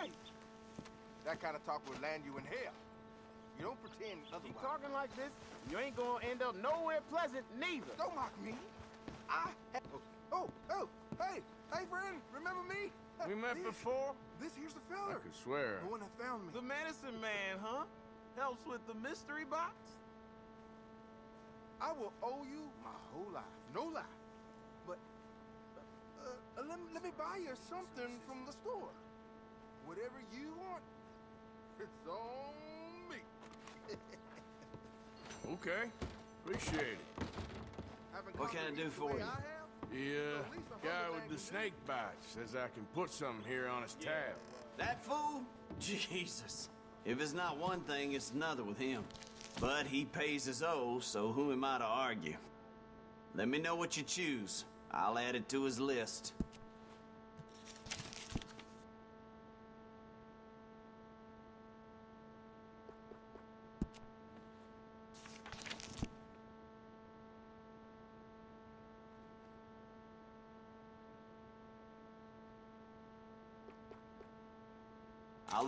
okay. That kind of talk will land you in hell. You don't pretend otherwise. Keep talking like this, you ain't gonna end up nowhere pleasant neither. Don't mock me. I have... Oh, oh, hey, hey, friend, remember me? We met this, before? This here's the I feller. could swear. The one that found me. The medicine man, huh? Helps with the mystery box? I will owe you my whole life. No lie. But uh, uh, let, let me buy you something from the store. Whatever you want, it's on me. Okay. Appreciate it. What can I do for you? I have? The uh, At least a guy with the snake bite says I can put something here on his tab. That fool? Jesus. If it's not one thing, it's another with him. But he pays his owe, so who am I to argue? Let me know what you choose. I'll add it to his list.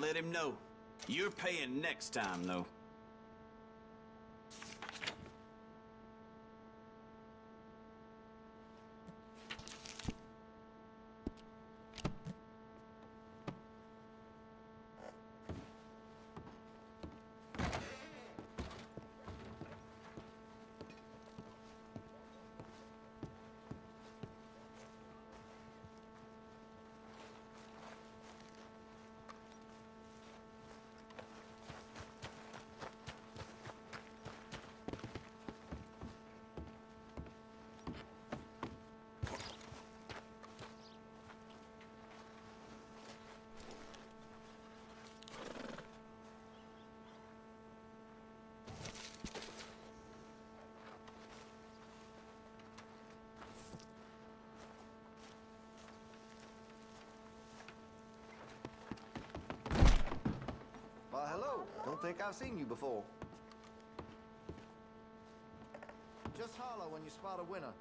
Let him know. You're paying next time, though. Hello. Don't think I've seen you before. Just holler when you spot a winner.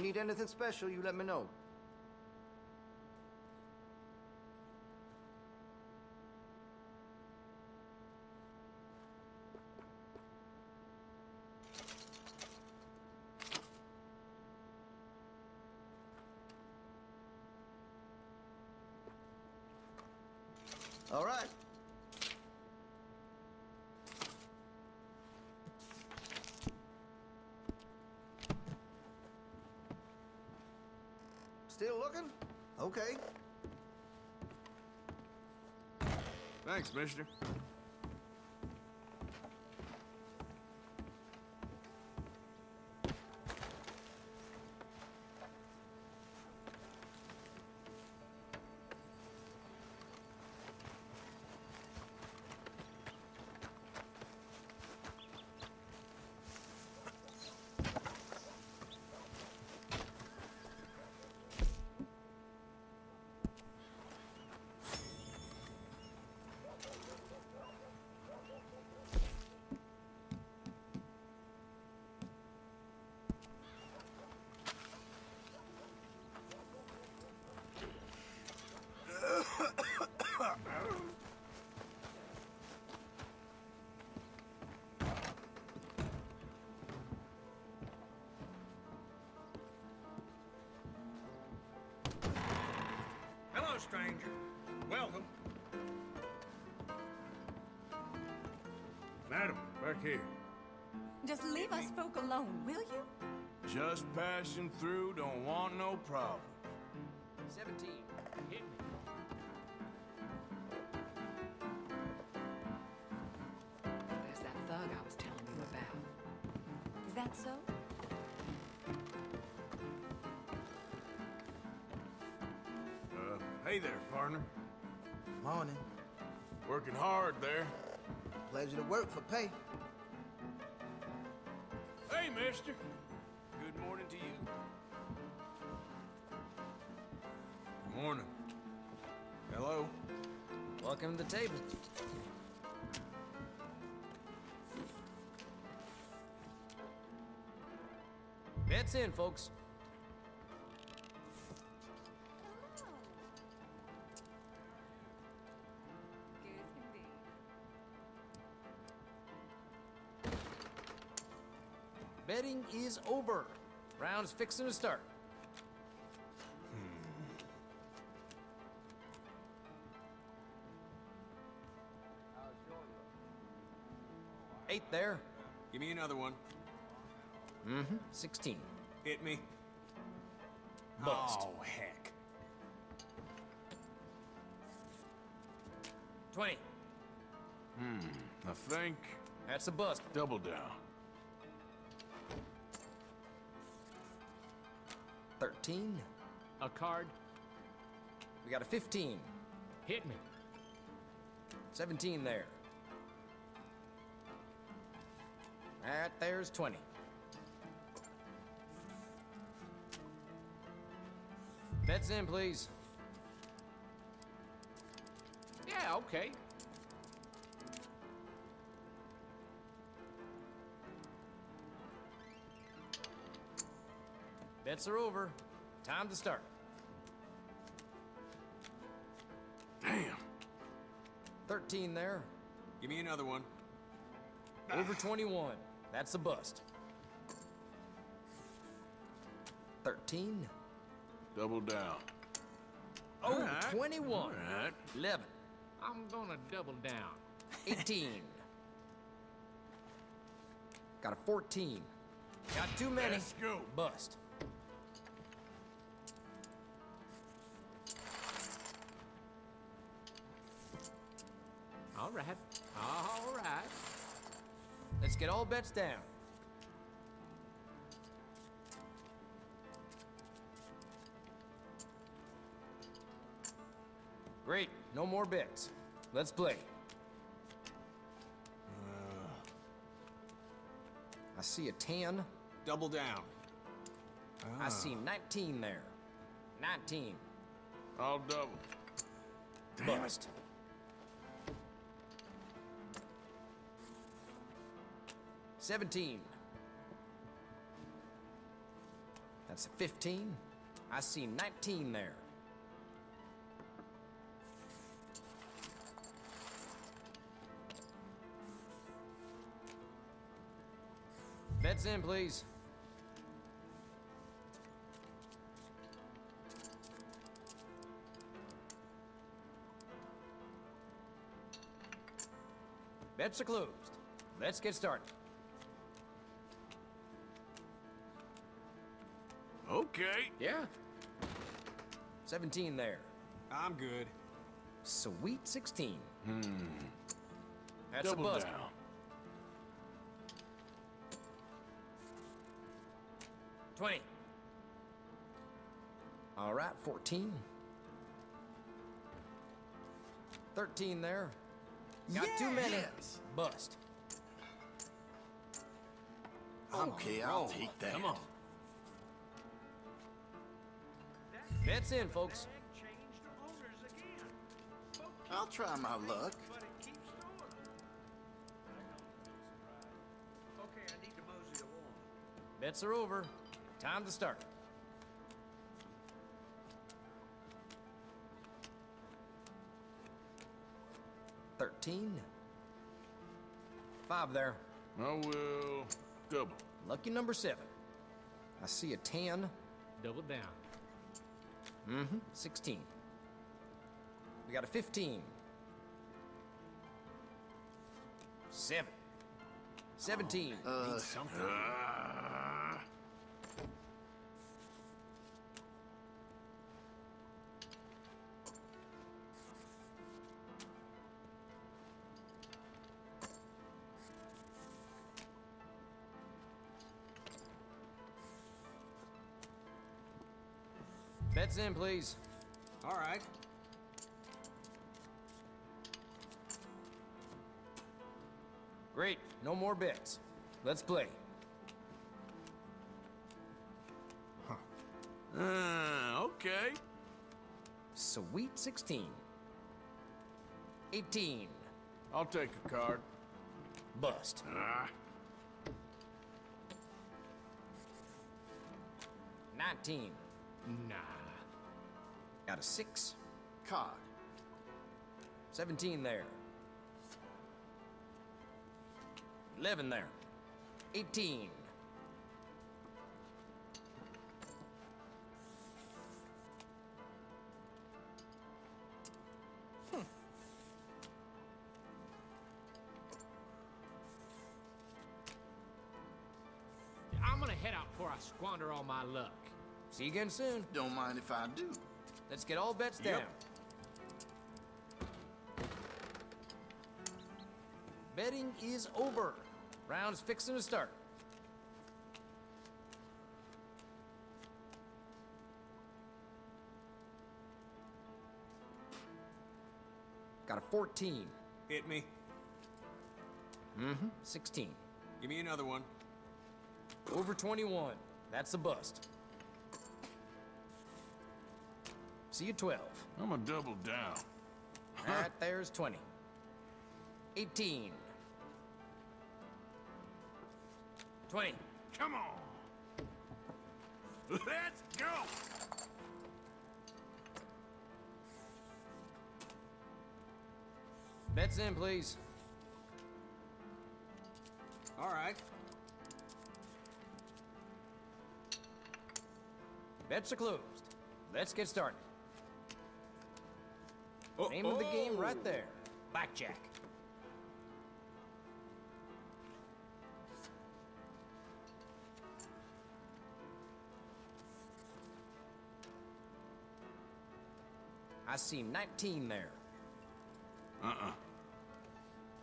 You need anything special, you let me know. All right. Still looking? Okay. Thanks, mister. Stranger. Welcome. Madam, back here. Just leave us folk alone, will you? Just passing through, don't want no problem. Working hard there. Pleasure to work for pay. Hey, mister. Good morning to you. Good morning. Hello. Welcome to the table. That's in, folks. Is over. Round's fixing to start. Eight there. Give me another one. Mm-hmm. 16. Hit me. Bust. Oh, heck. 20. Hmm. I think That's a bust. double down. 13. A card. We got a 15. Hit me. 17 there. That there's 20. Bets in, please. Yeah, okay. Bets are over. Time to start. Damn. 13 there. Give me another one. Over 21. That's a bust. 13. Double down. Oh, Alright. 21. All right. 11. I'm gonna double down. 18. Got a 14. Got too many. Let's go. Bust. All right. All right. Let's get all bets down. Great. No more bets. Let's play. Uh, I see a 10. Double down. I ah. see 19 there. 19. I'll double. Bust. Seventeen. That's a fifteen. I see nineteen there. Bets in, please. Bets are closed. Let's get started. Okay. Yeah. 17 there. I'm good. Sweet 16. Hmm. That's Double a bust. down. Twenty. All right, 14. 13 there. Got too many. Yes. Bust. Okay, I'll take that. Come on. Bets in, folks. I'll try my luck. Bets are over. Time to start. Thirteen. Five there. I will double. Lucky number seven. I see a ten. Double down. Mm-hmm. Sixteen. We got a fifteen. Seven. Seventeen. Uh, Ah. In, please. All right. Great, no more bets. Let's play. Huh. Uh, okay. Sweet 16. 18. I'll take a card. Bust. Uh. 19. Nah. Got a 6. Card. 17 there. 11 there. 18. Hmm. I'm gonna head out before I squander all my luck. See you again soon. Don't mind if I do. Let's get all bets Yep. down. Betting is over. Round's fixing to start. Got a 14. Hit me. Mm-hmm. 16. Give me another one. Over 21. That's a bust. See you 12. I'm a double down. All right, there's 20. 18. 20. Come on. Let's go. Bets in, please. All right. Bets are closed. Let's get started. Name of the game right there. Blackjack. I see 19 there. Uh-uh.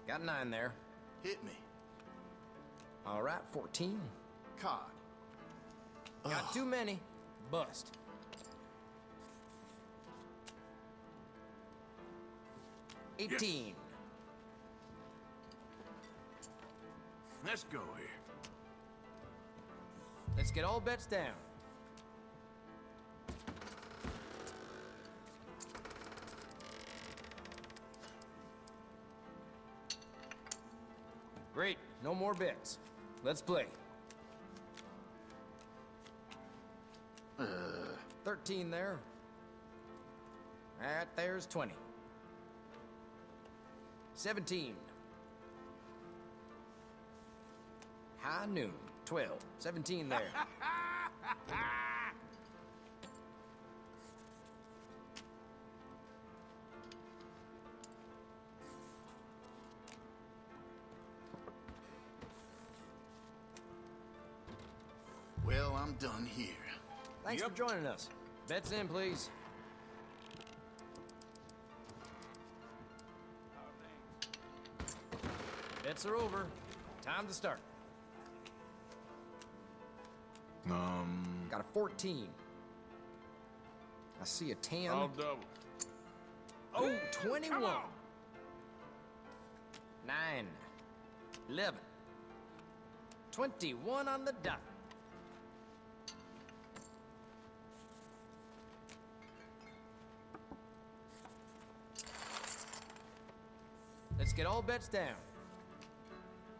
Got 9 there. Hit me. All right, 14. Card. Got too many. Bust. Eighteen. Let's go here. Let's get all bets down. Great. No more bets. Let's play. Uh, 13 there. Right there's 20. 17. High noon. 12. 17 there. well, I'm done here. Thanks for joining us. Bets in, please. Bets are over. Time to start. Um, Got a 14. I see a 10. I'll double. oh, 21. Come on. 9. 11. 21 on the dot. Let's get all bets down.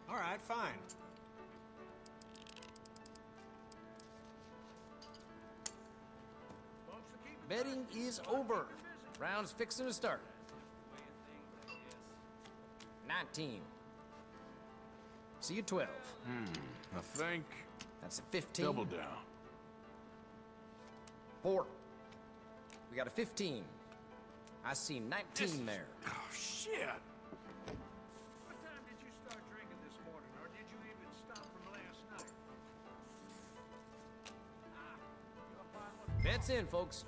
All right, fine. Betting is over. Round's fixing to start. 19. See you 12. Hmm, I think That's a 15. double down. Four. We got a 15. I see 19 there. Oh, shit. What in, folks.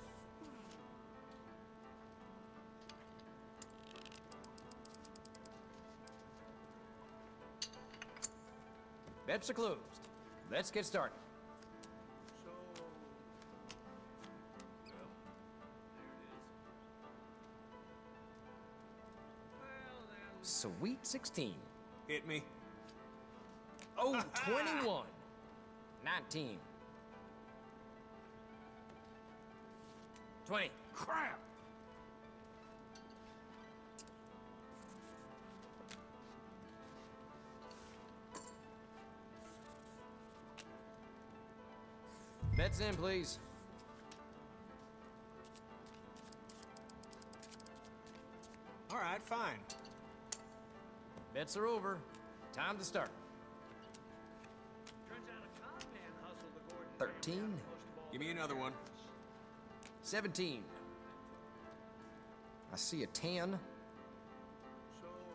Bets are closed. Let's get started. so. Well, there it is. Well Sweet 16. Hit me. Oh, 21. 19. 20. Crap! Bets in, please. All right, fine. Bets are over. Time to start. Turns out a con man hustled the Gordon 13. family out of most of all Give me another one. Assets. 17. I see a 10.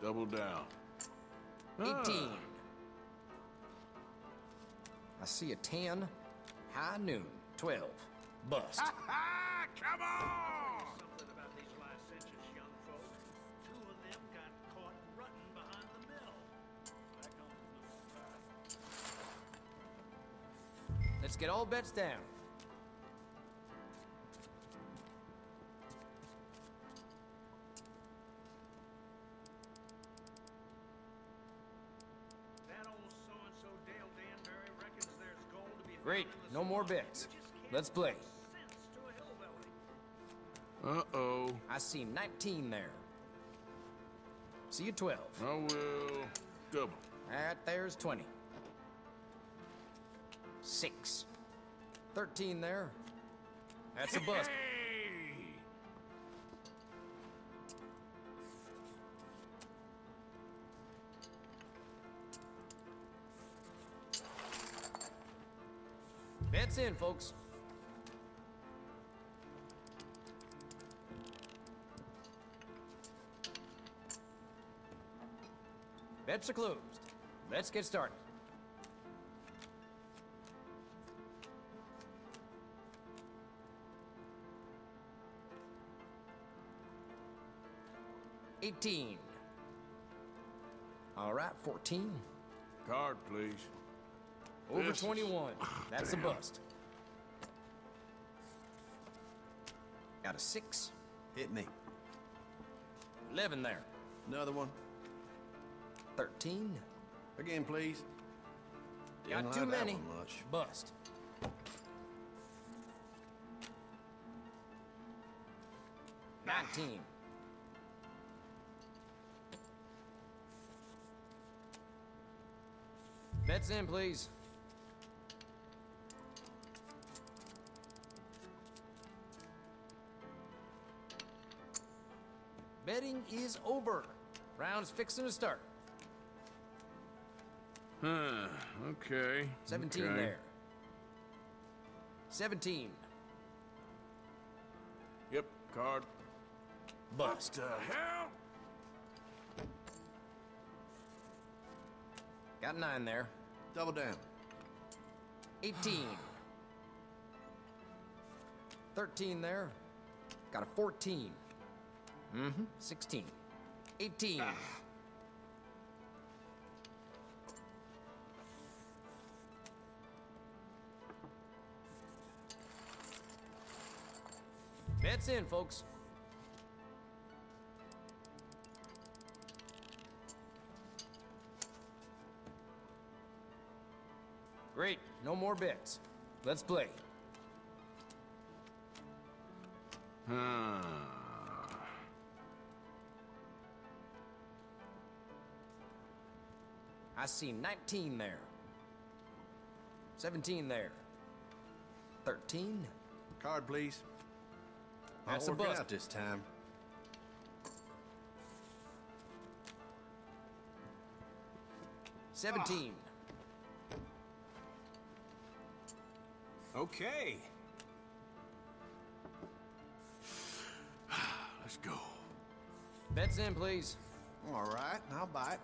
Double down. 18. I see a 10. High noon. 12. Bust. Ah, come on! Something about these last census, can't Let's play. make sense to a hillbilly. Uh-oh. I see 19 there. See you 12. I will double. That there's 20. 6. 13 there. That's a bust. In, folks. Bets are closed. Let's get started. Eighteen. All right, fourteen. Card, please. Over This is- 21. That's a bust. Got a 6. Hit me. 11 there. Another one. 13. Again, please. Got Didn't too like many. much. Bust. Nineteen. Bets in, please. Is over. Round's fixing to start. Huh, okay. 17 okay. there. 17. Yep, card. Bust. The hell? Got 9 there. Double down. 18. 13 there. Got a 14. Mm-hmm. 16. 18. Bets in, folks. Great. No more bets. Let's play. Huh. I see 19 there. 17 there. 13. Card, please. That's I'll a bust. out this time. Seventeen. Okay. Let's go. Bets in, please. All right, I'll bite.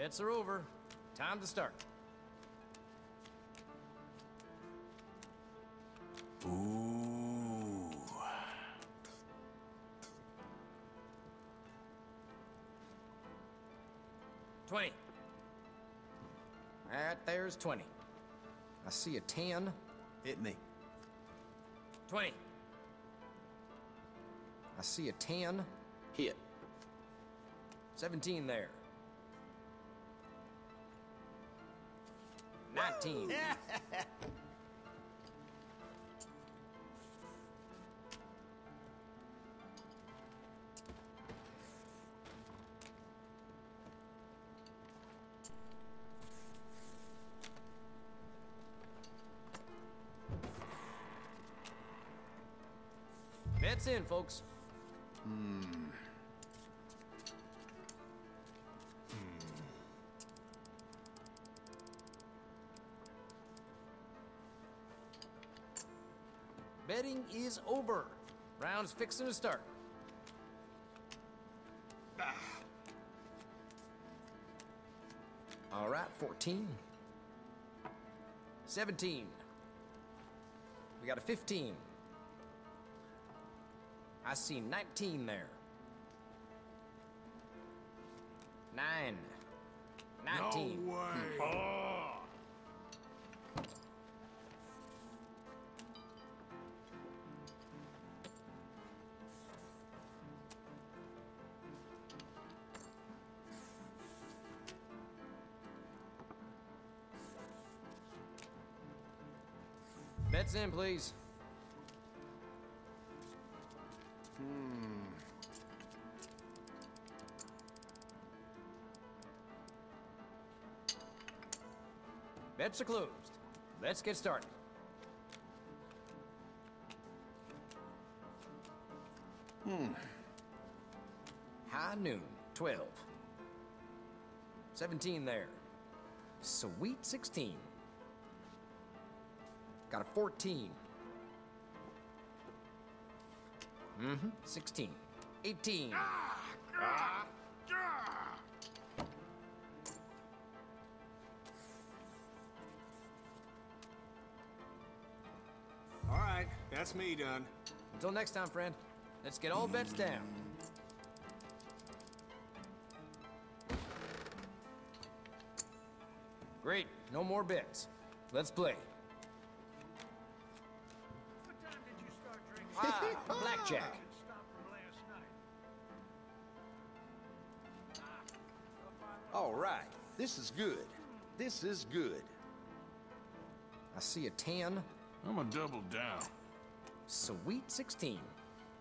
Bets are over. Time to start. Ooh. Twenty. That there's twenty. I see a ten. Hit me. Twenty. I see a ten. Hit. 17 there. 19. Bets in, folks. Is over. Round's fixing to start. All right, 14. 17. We got a 15. I see 19 there. 9. 19. No way. Hmm. Bets in, please. Bets are closed. Let's get started. Hmm. High noon, 12. 17 there. Sweet 16. Got a 14. Mm-hmm. 16. 18. All right, that's me done. Until next time, friend. Let's get all bets down. Great. No more bets. Let's play. Blackjack. Did stop from last night. All right. This is good. This is good. I see a 10. I'm a double down. Sweet 16.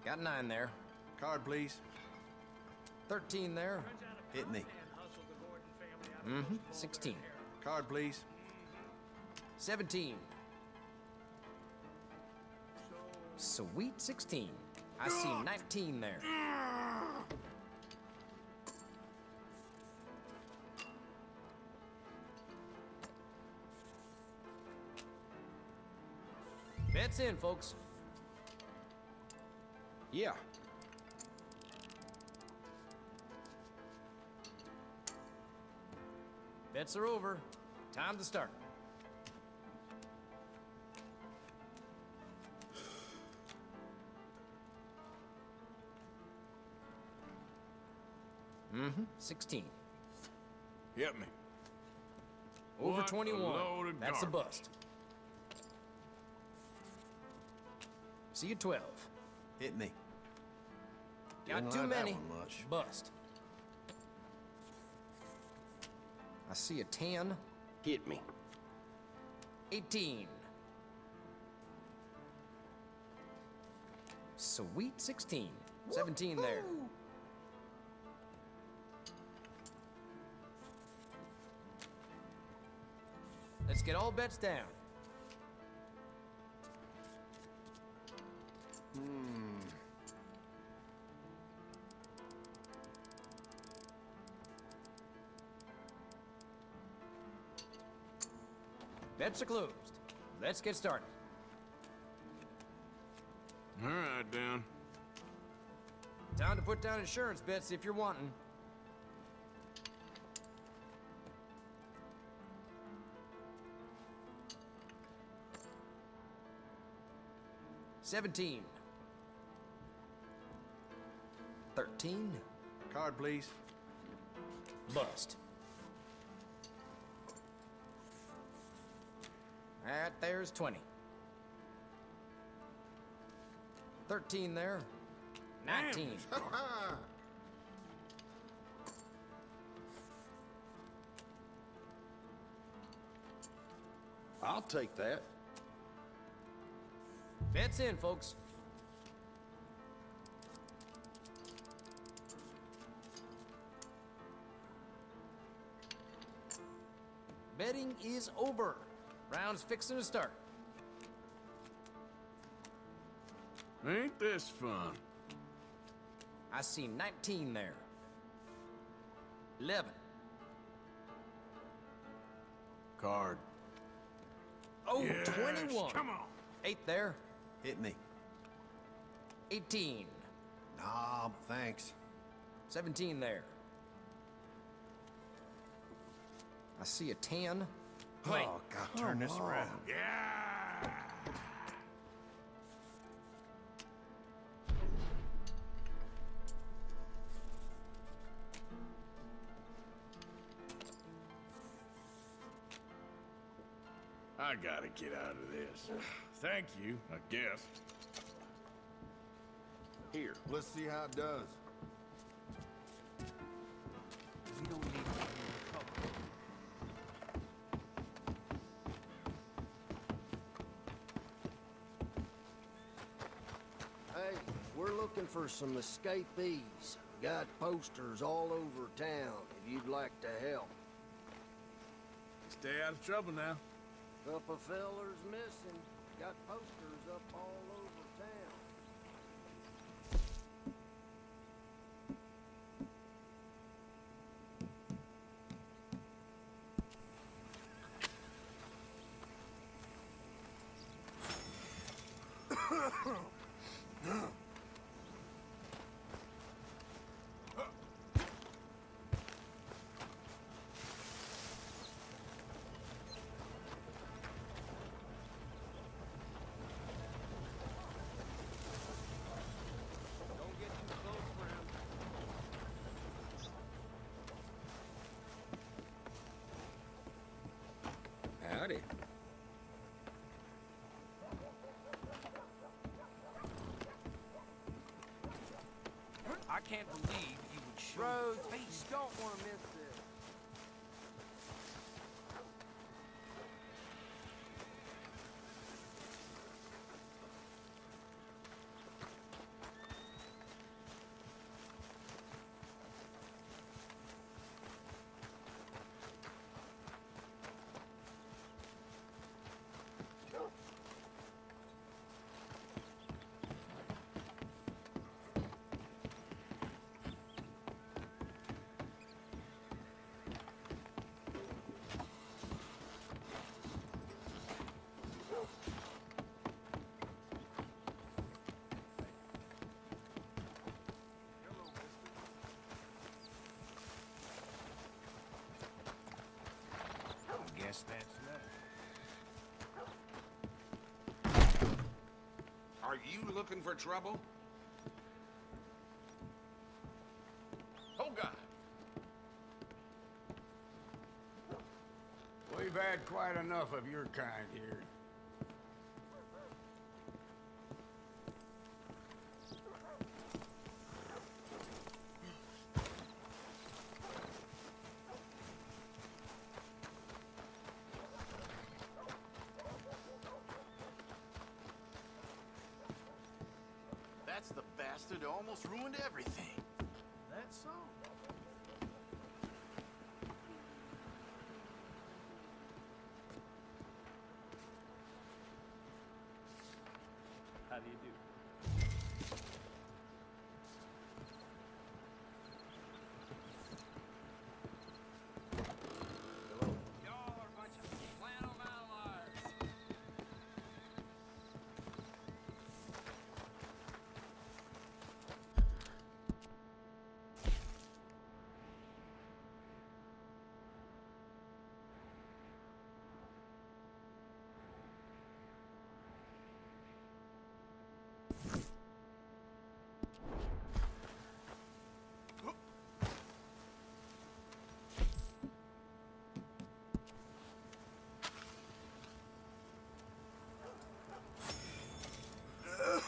Got 9 there. Card, please. 13 there. Hit me. Hustled the Gordon family out Mm-hmm. 16. Card, please. 17. Sweet 16. I see 19 there. Bets in, folks. Yeah. Bets are over. Time to start. 16. Hit me. Over What 21. load of That's a bust. See you 12. Hit me. Got Didn't too like that many. one much. Bust. I see a 10. Hit me. 18. Sweet 16. 17 there. Get all bets down. Hmm. Bets are closed. Let's get started. All right, Dan. Time to put down insurance bets if you're wanting. 17. 13. Card, please. Bust. That there's 20. 13 there. 19. 19. I'll take that. Bet's in, folks. Betting is over. Round's fixing to start. Ain't this fun? I see 19 there. 11. Card. Oh, Yes, 21. Come on. 8 there. Hit me. 18. Nah, thanks. 17 there. I see a 10. Play. Oh, God, turn this around. Yeah. I gotta get out of this. Thank you, I guess. Here, let's see how it does. We don't need to recover. Hey, we're looking for some escapees. Got posters all over town if you'd like to help. Stay out of trouble now. Couple fellers missing. Got posters up all over I can't believe you would show Rhodes, face. don't want to miss guess that's that. Are you looking for trouble? Oh, God. We've had quite enough of your kind here.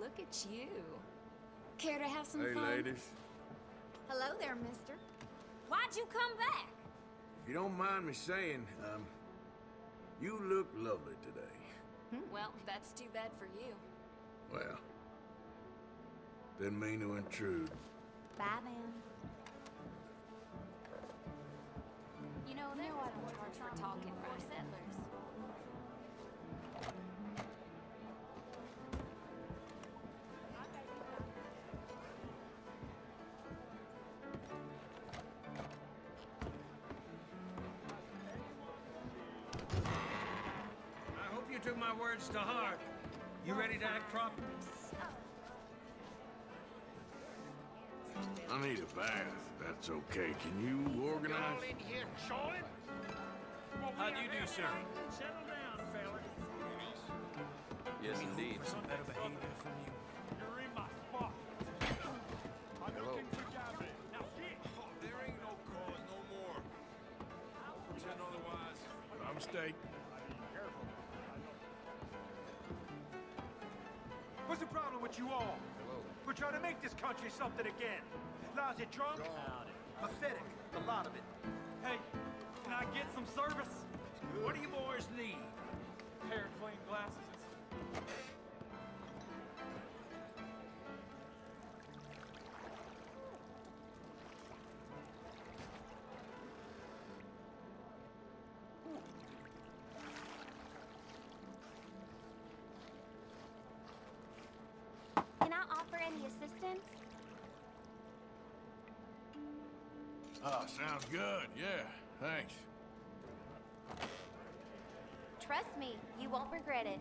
Look at you. Care to have some Hey, fun? ladies. Hello there, mister. Why'd you come back? If you don't mind me saying, um, you look lovely today. Well, that's too bad for you. Well, didn't mean to intrude. Bye, then. You know, there was a charge for talking my words to heart. You ready to act proper? I need a bath. That's okay. Can you organize? in here chawing? How do you do, sir? Settle down, fella. Yes, indeed. Some better behavior from you. With you all? We're trying to make this country something again. Lousy drunk? Pathetic, a lot of it. Hey, can I get some service? What do you boys need? pair of clean glasses. Any assistance? Oh, sounds good. Yeah, thanks. Trust me, you won't regret it.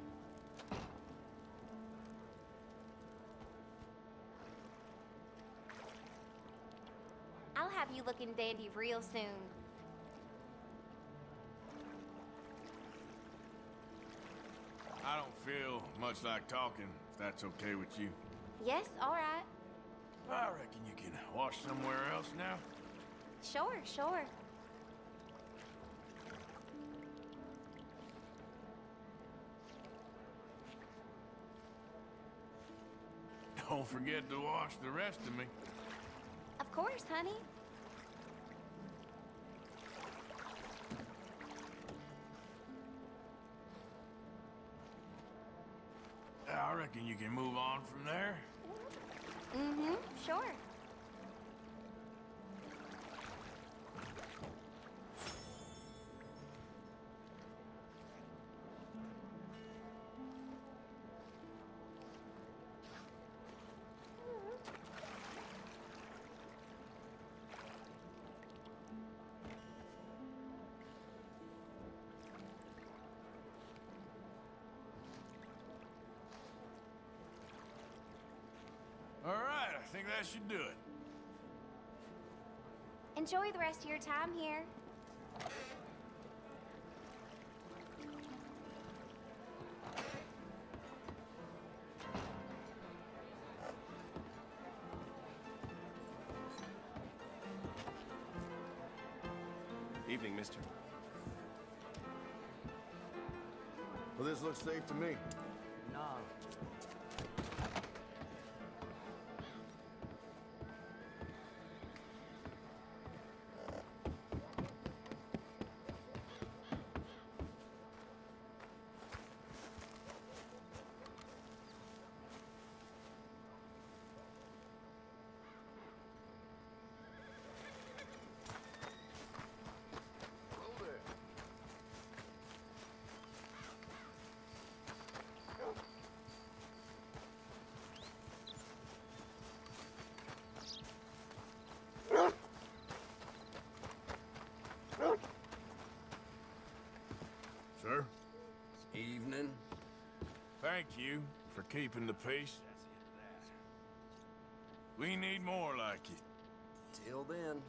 I'll have you looking dandy real soon. I don't feel much like talking, if that's okay with you. Yes, all right. I reckon you can wash somewhere else now. Sure, sure. Don't forget to wash the rest of me. Of course, honey. Reckon you can move on from there. Mm-hmm, sure. Think that should do it. Enjoy the rest of your time here. Evening, mister. Well, this looks safe to me. Thank you for keeping the peace. We need more like you. Till then.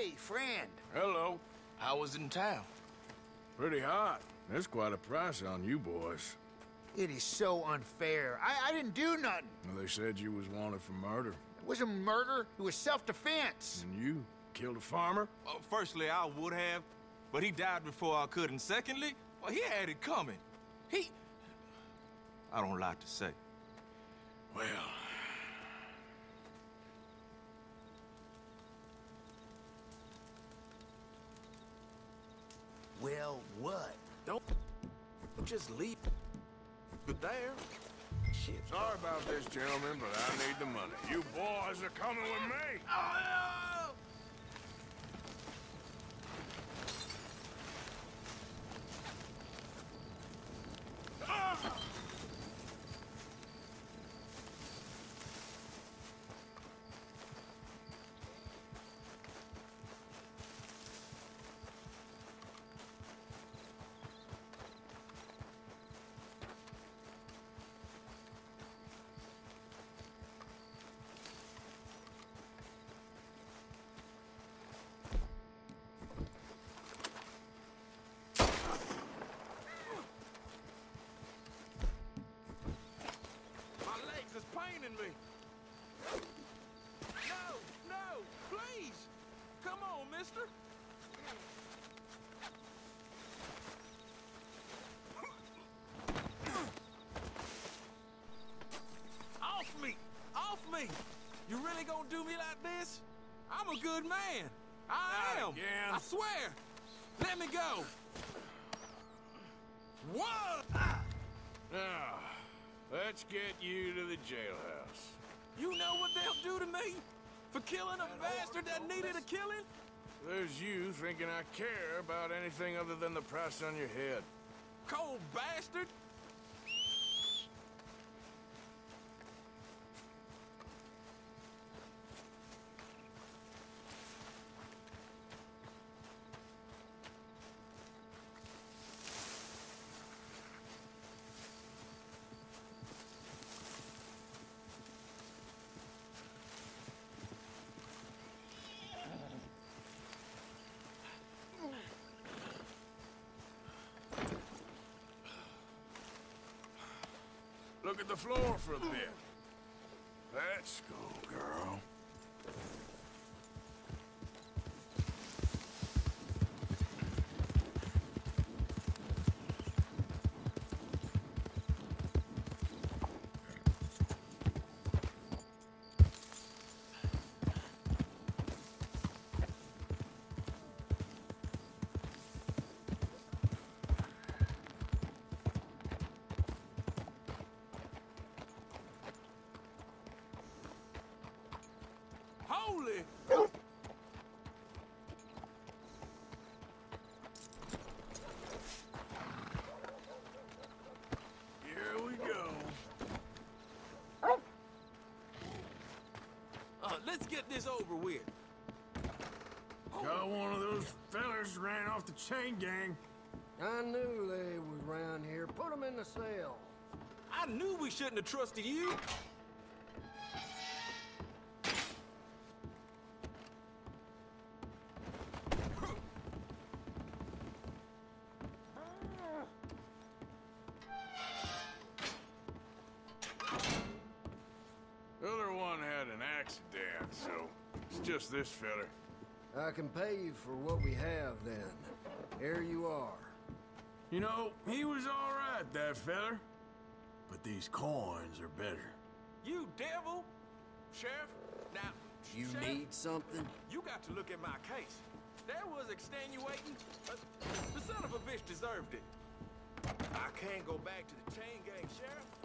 Hey, friend. Hello. How was in town? Pretty hot. There's quite a price on you boys. It is so unfair. I, I didn't do nothing. Well, they said you was wanted for murder. It wasn't murder. It was self-defense. And you killed a farmer? Uh, firstly, I would have, but he died before I could. And secondly, well, he had it coming. He... I don't like to say. Well... Well, what? Don't just leave But there. Shit. Sorry about this, gentlemen, but I need the money. You boys are coming with me. Oh, My me! You really gonna do me like this? I'm a good man. I Not am. again. I swear. Let me go. What? Ah! Now, let's get you to the jailhouse. You know what they'll do to me? For killing a bastard that needed a killing? There's you thinking I care about anything other than the price on your head. Cold bastard! Look at the floor for a bit. Let's go, girl. Let's get this over with. Got one of those fellers ran off the chain gang. I knew they was around here. Put them in the cell. I knew we shouldn't have trusted you. Feller. I can pay you for what we have then. Here you are. You know, he was all right, that feller. But these coins are better. You devil! Sheriff, now... You Sheriff, need something? You got to look at my case. That was extenuating. Uh, the son of a bitch deserved it. I can't go back to the chain gang, Sheriff.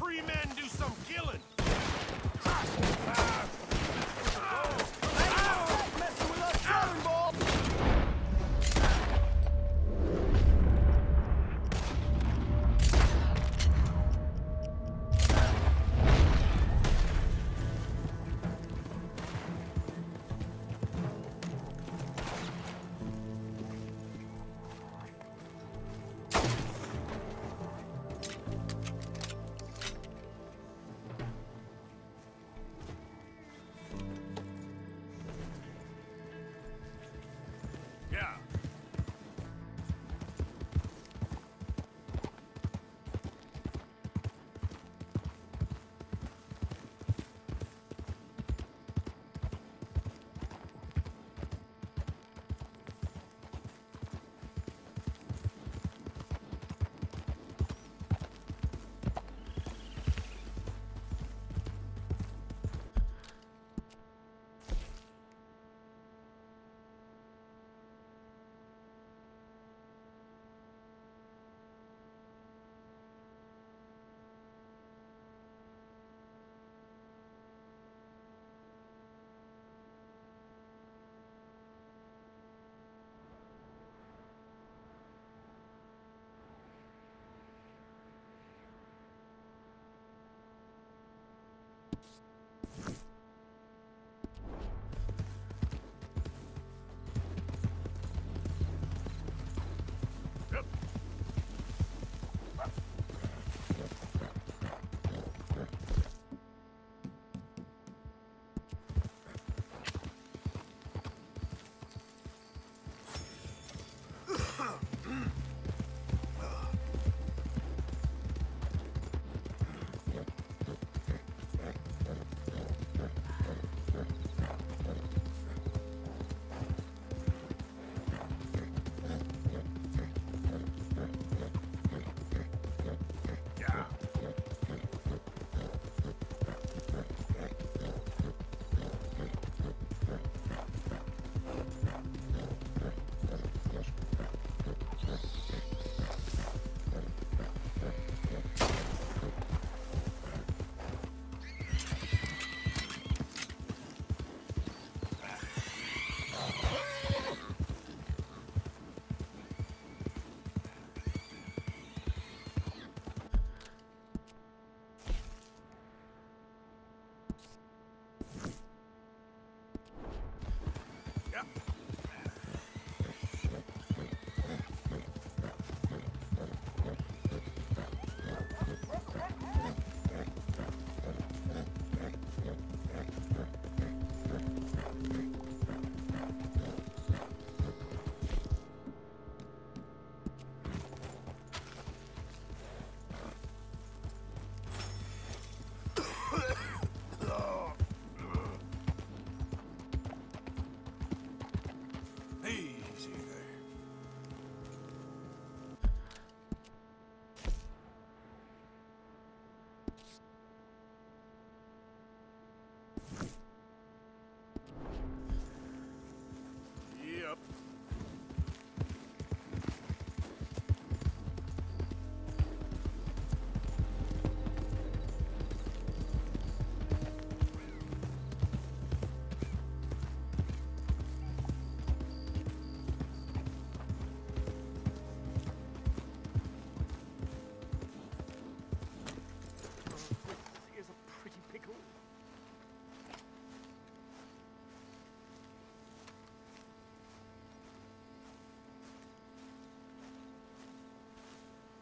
Free men do some killing.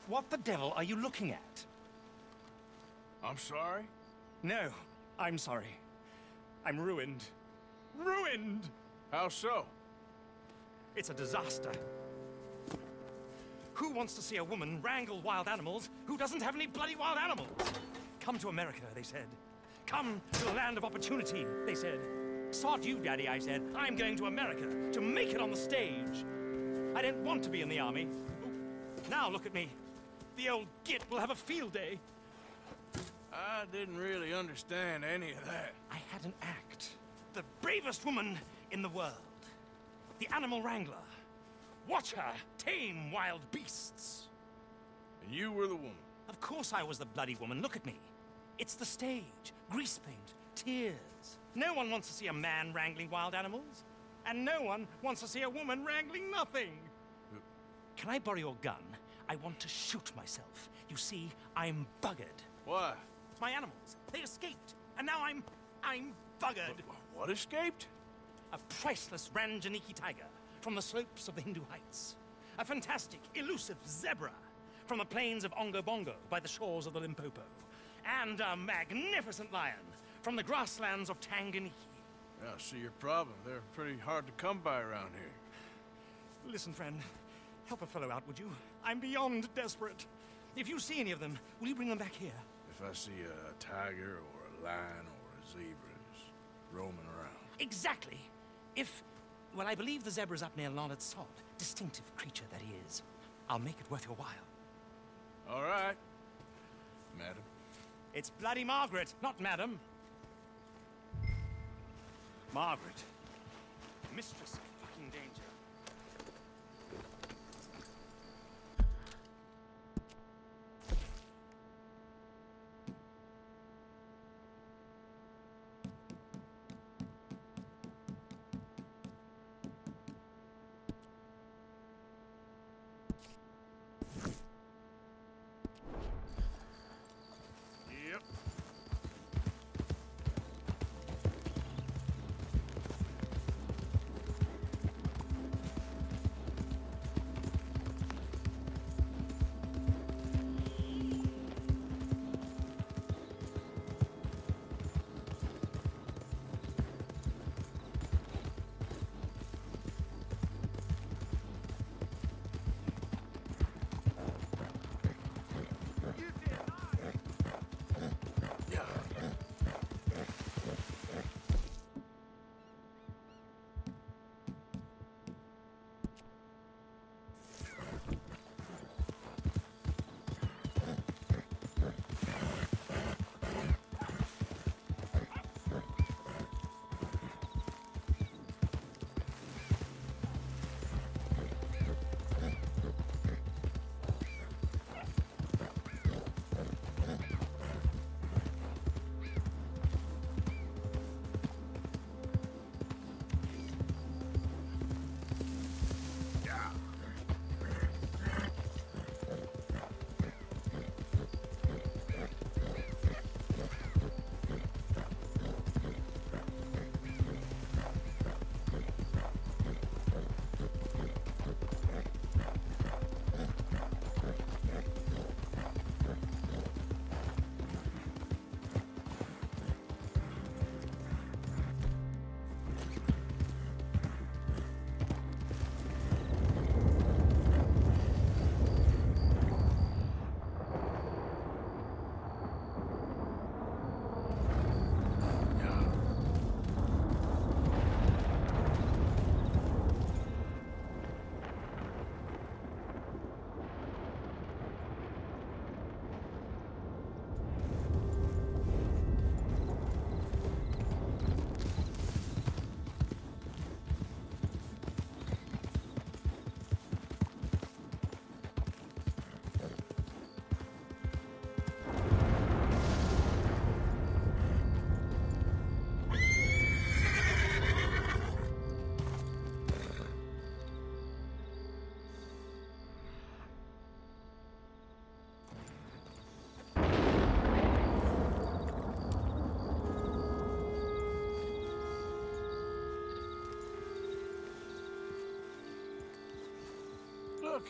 What the devil are you looking at? I'm sorry? No, I'm sorry. I'm ruined. Ruined! How so? It's a disaster. Who wants to see a woman wrangle wild animals who doesn't have any bloody wild animals? Come to America, they said. Come to the land of opportunity, they said. Sod you, Daddy, I said. I'm going to America to make it on the stage. I didn't want to be in the army. Now look at me. The old git will have a field day. I didn't really understand any of that. I had an act. The bravest woman in the world. The animal wrangler. Watch her tame wild beasts. And you were the woman? Of course I was the bloody woman. Look at me. It's the stage. Grease paint. Tears. No one wants to see a man wrangling wild animals. And no one wants to see a woman wrangling nothing. Can I borrow your gun? I want to shoot myself. You see, I'm buggered. Why? My animals. They escaped. And now I'm... I'm buggered. What escaped? A priceless Ranjaniki tiger from the slopes of the Hindu Heights. A fantastic, elusive zebra from the plains of Ongo Bongo by the shores of the Limpopo. And a magnificent lion from the grasslands of Tanganyika. Yeah, I see your problem. They're pretty hard to come by around here. Listen, friend. Help a fellow out, would you? I'm beyond desperate. If you see any of them, will you bring them back here? If I see a tiger or a lion or a zebra just roaming around. Exactly. If, well, I believe the zebra's up near Larned Sod. Distinctive creature that he is. I'll make it worth your while. All right, madam. It's bloody Margaret, not madam. Margaret. Mistress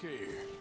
Look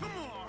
Come on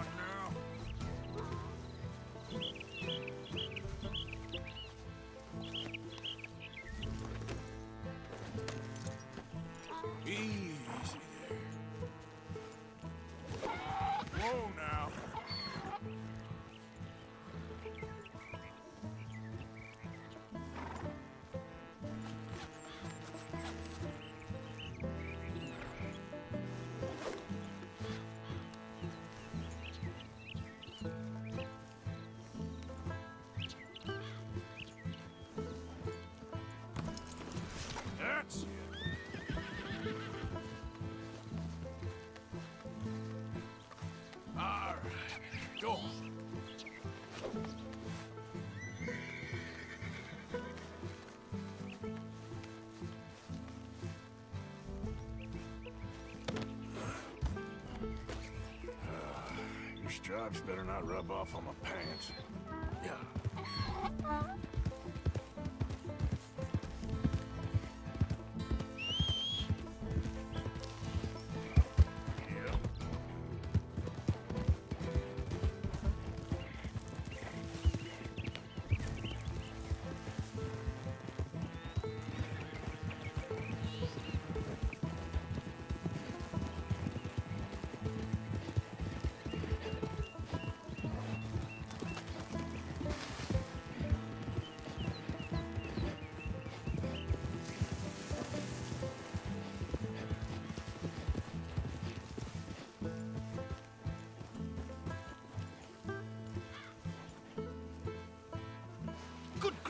Your stripes better not rub off on my pants. Yeah.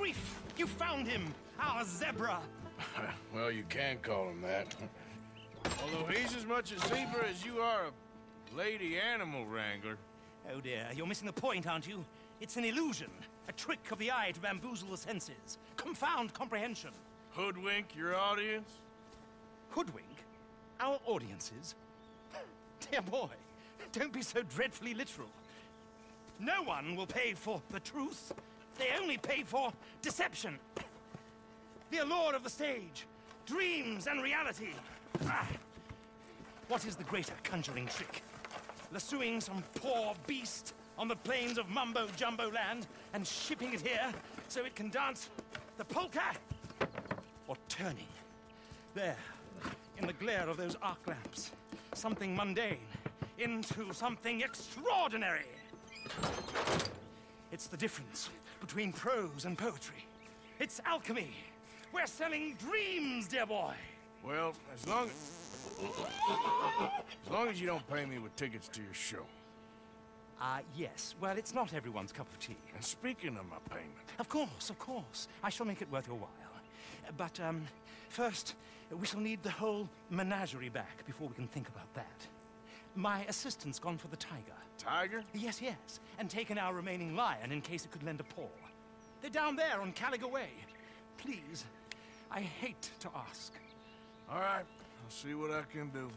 Grief! You found him! Our zebra! well, you can't call him that. Although he's as much a zebra as you are a lady animal wrangler. Oh dear, you're missing the point, aren't you? It's an illusion. A trick of the eye to bamboozle the senses. Confound comprehension. Hoodwink your audience? Hoodwink? Our audiences? Dear boy, don't be so dreadfully literal. No one will pay for the truth. They only pay for deception. The allure of the stage, dreams and reality. Ah. What is the greater conjuring trick? Lassoing some poor beast on the plains of Mumbo Jumbo land and shipping it here so it can dance the polka? Or turning there, in the glare of those arc lamps, something mundane into something extraordinary? It's the difference between prose and poetry. It's alchemy. We're selling dreams, dear boy. Well, as long as... As long as you don't pay me with tickets to your show. Ah, yes. Well, it's not everyone's cup of tea. And speaking of my payment... Of course, of course. I shall make it worth your while. But, um, first, we shall need the whole menagerie back before we can think about that. My assistant's gone for the tiger. Tiger? Yes, yes. And taken our remaining lion in case it could lend a paw. They're down there on Caliga Way. Please, I hate to ask. All right, I'll see what I can do.